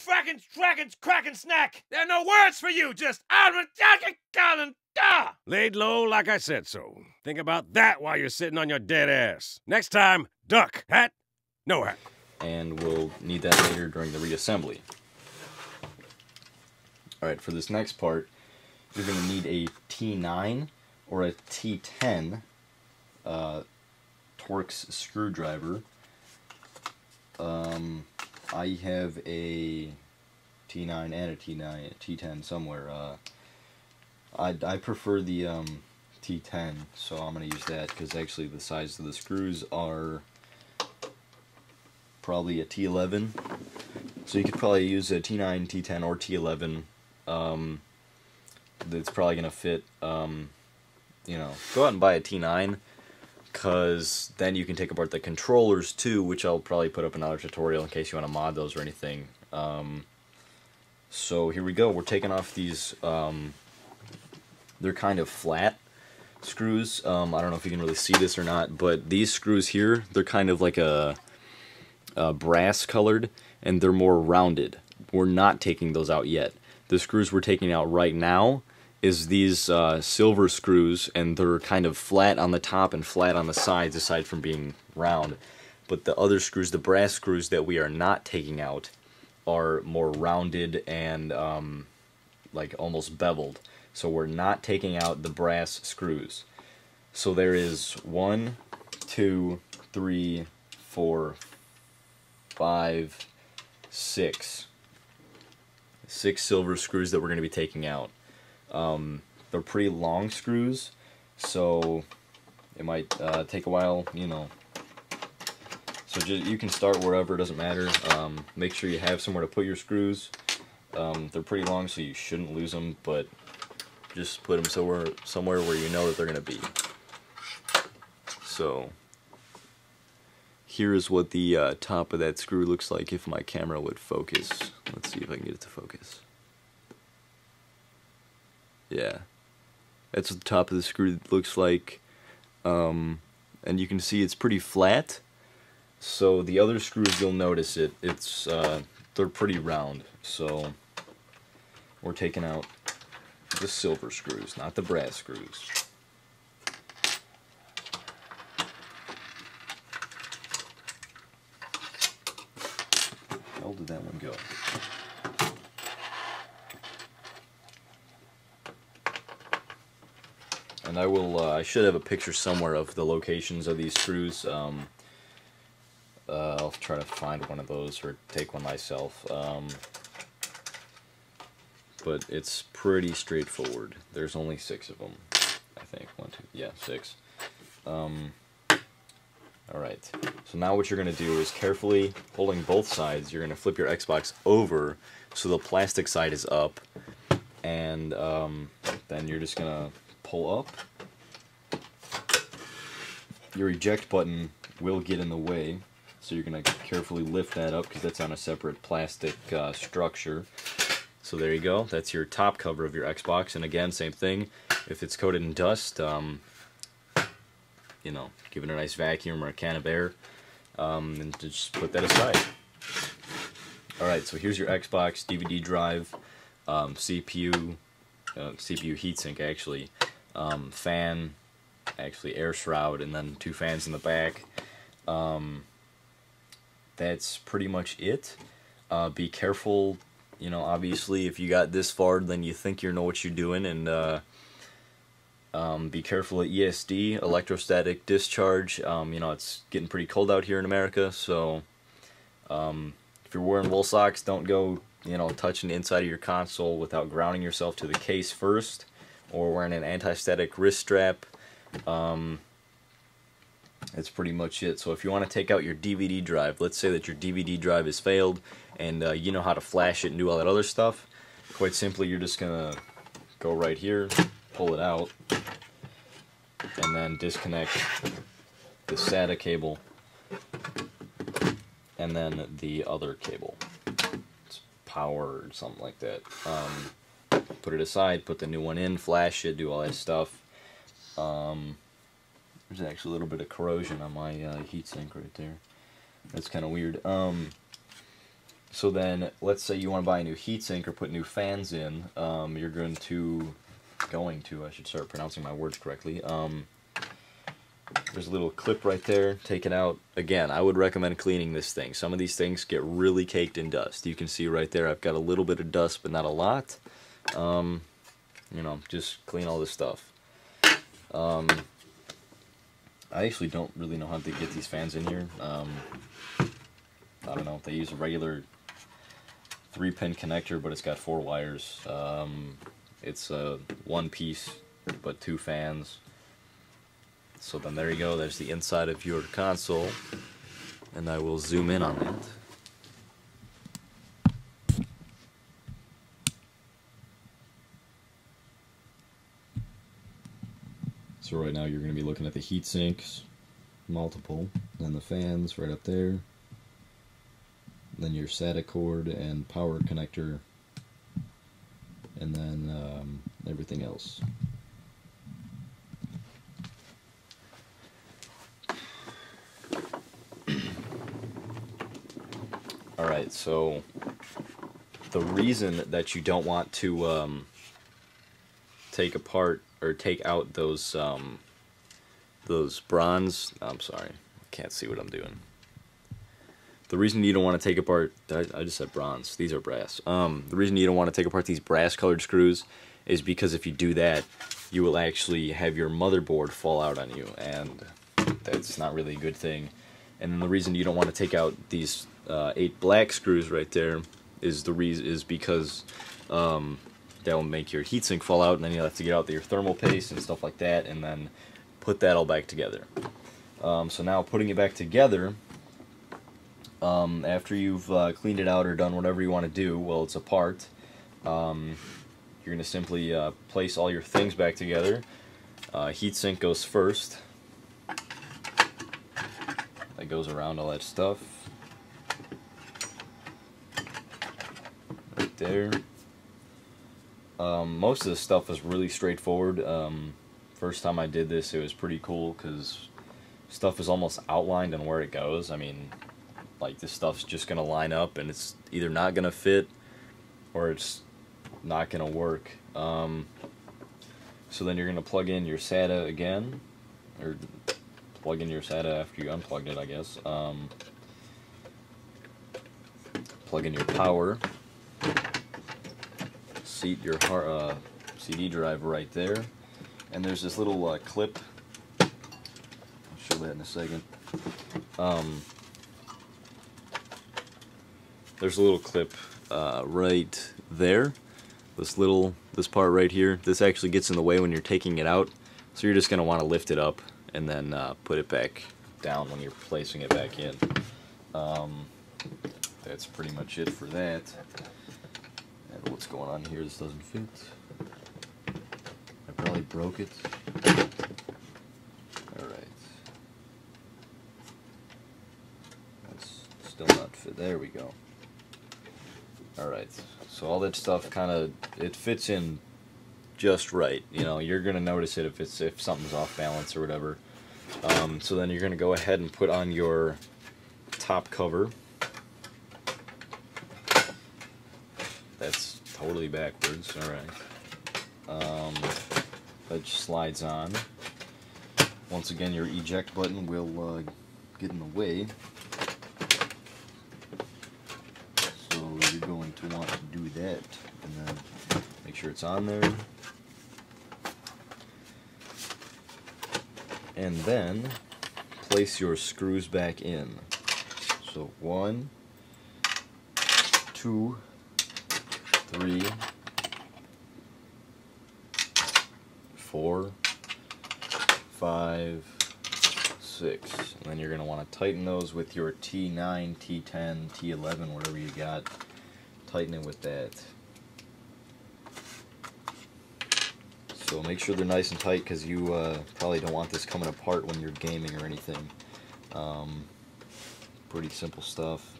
frackin' frackin' crackin' snack. There are no words for you. Just Alvin Gallon. Laid low like I said so. Think about that while you're sitting on your dead ass. Next time, duck. Hat? No hat. And we'll need that later during the reassembly. Alright, for this next part, you're going to need a T9 or a T10 uh, Torx screwdriver. Um, I have a T9 and a T9, a T10 somewhere. Uh, I, I prefer the um, T10, so I'm going to use that because actually the size of the screws are probably a T11. So you could probably use a T9, T10, or T11. Um, that's probably going to fit, um, you know, go out and buy a T9 because then you can take apart the controllers too, which I'll probably put up another tutorial in case you want to mod those or anything. Um, so here we go. We're taking off these, um, they're kind of flat screws. Um, I don't know if you can really see this or not, but these screws here, they're kind of like a, a brass colored, and they're more rounded. We're not taking those out yet. The screws we're taking out right now is these uh, silver screws, and they're kind of flat on the top and flat on the sides, aside from being round. But the other screws, the brass screws that we are not taking out, are more rounded and um, like almost beveled. So we're not taking out the brass screws. So there is one, two, three, four, five, six. Six silver screws that we're going to be taking out. Um, they're pretty long screws, so it might uh, take a while, you know. So just, you can start wherever, doesn't matter. Um, make sure you have somewhere to put your screws. Um, they're pretty long, so you shouldn't lose them, but just put them somewhere, somewhere where you know that they're going to be. So, here is what the uh, top of that screw looks like if my camera would focus. Let's see if I can get it to focus. Yeah. That's what the top of the screw looks like. Um, and you can see it's pretty flat. So the other screws, you'll notice it. It's uh, They're pretty round. So we're taking out the silver screws, not the brass screws. How did that one go? And I will, uh, I should have a picture somewhere of the locations of these screws. Um, uh, I'll try to find one of those or take one myself. Um, but it's pretty straightforward. There's only six of them, I think. One, two, yeah, six. Um, Alright, so now what you're going to do is carefully, holding both sides, you're going to flip your Xbox over so the plastic side is up, and um, then you're just going to pull up. Your eject button will get in the way, so you're going to carefully lift that up because that's on a separate plastic uh, structure. So there you go, that's your top cover of your Xbox, and again, same thing, if it's coated in dust, um, you know, give it a nice vacuum or a can of air, um, and just put that aside. Alright, so here's your Xbox DVD drive, um, CPU, uh, CPU heatsink actually, um, fan, actually air shroud, and then two fans in the back. Um, that's pretty much it. Uh, be careful, you know, obviously if you got this far, then you think you know what you're doing, and uh, um, be careful at ESD, electrostatic discharge. Um, you know, it's getting pretty cold out here in America, so um, if you're wearing wool socks, don't go, you know, touching the inside of your console without grounding yourself to the case first, or wearing an anti-static wrist strap. Um, that's pretty much it. So if you want to take out your DVD drive, let's say that your DVD drive has failed, and uh, you know how to flash it and do all that other stuff, quite simply, you're just going to go right here, pull it out, and then disconnect the SATA cable and then the other cable. It's power or something like that. Um, put it aside, put the new one in, flash it, do all that stuff. Um, there's actually a little bit of corrosion on my uh, heatsink right there. That's kind of weird. Um, So then, let's say you want to buy a new heatsink or put new fans in. Um, you're going to, going to, I should start pronouncing my words correctly. Um, there's a little clip right there. Take it out. Again, I would recommend cleaning this thing. Some of these things get really caked in dust. You can see right there I've got a little bit of dust, but not a lot. Um, you know, just clean all this stuff. Um, I actually don't really know how to get these fans in here. Um, I don't know. They use a regular three pin connector, but it's got four wires. Um, it's a one piece, but two fans. So then there you go. There's the inside of your console, and I will zoom in on that. So right now you're going to be looking at the heat sinks, multiple, and the fans right up there. Then your SATA cord and power connector, and then um, everything else. Alright, so the reason that you don't want to um, take apart or take out those um, those bronze. I'm sorry, I can't see what I'm doing. The reason you don't want to take apart, I, just said bronze. These are brass. Um, the reason you don't want to take apart these brass colored screws is because if you do that, you will actually have your motherboard fall out on you, and that's not really a good thing. And the reason you don't want to take out these uh, eight black screws right there is the reason is because um, that will make your heatsink fall out, and then you'll have to get out your thermal paste and stuff like that, and then put that all back together. Um, so now putting it back together, um, after you've uh, cleaned it out or done whatever you want to do, while it's apart. Um, you're going to simply uh, place all your things back together. Uh, heatsink goes first. That goes around all that stuff. Right there. Um, most of the stuff is really straightforward. Um, first time I did this, it was pretty cool because stuff is almost outlined on where it goes. I mean, like this stuff's just gonna line up, and it's either not gonna fit or it's not gonna work. Um, so then you're gonna plug in your SATA again, or plug in your SATA after you unplugged it, I guess. Um, plug in your power seat your uh, CD drive right there. And there's this little uh, clip. I'll show that in a second. Um, there's a little clip uh, right there. This little, this part right here. This actually gets in the way when you're taking it out. So you're just going to want to lift it up and then uh, put it back down when you're placing it back in. Um, that's pretty much it for that what's going on here. This doesn't fit. I probably broke it. Alright. That's still not fit. There we go. Alright. So all that stuff kind of, it fits in just right. You know, you're going to notice it if it's if something's off balance or whatever. Um, so then you're going to go ahead and put on your top cover. That's totally backwards. Alright. Um, that just slides on. Once again, your eject button will uh, get in the way. So you're going to want to do that. And then make sure it's on there. And then place your screws back in. So one, two, three, four, five, six. And then you're going to want to tighten those with your T9, T10, T11, whatever you got. Tighten it with that. So make sure they're nice and tight because you uh, probably don't want this coming apart when you're gaming or anything. Um, pretty simple stuff.